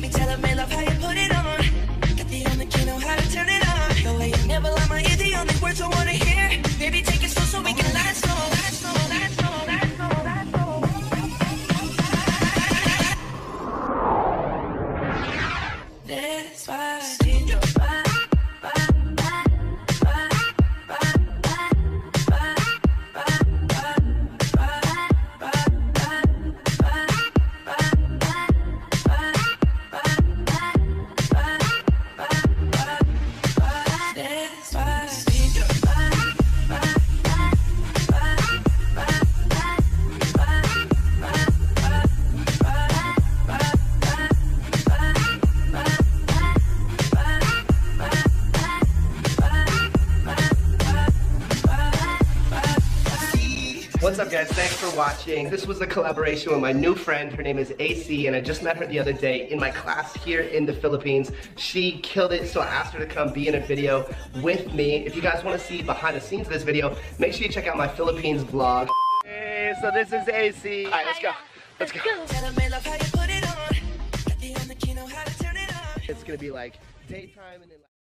Baby, tell them I love how you put it on. What's up guys, thanks for watching. This was a collaboration with my new friend, her name is AC, and I just met her the other day in my class here in the Philippines. She killed it, so I asked her to come be in a video with me. If you guys wanna see behind the scenes of this video, make sure you check out my Philippines vlog. Hey, so this is AC. All right, let's go, let's go. To. It's gonna be like daytime and then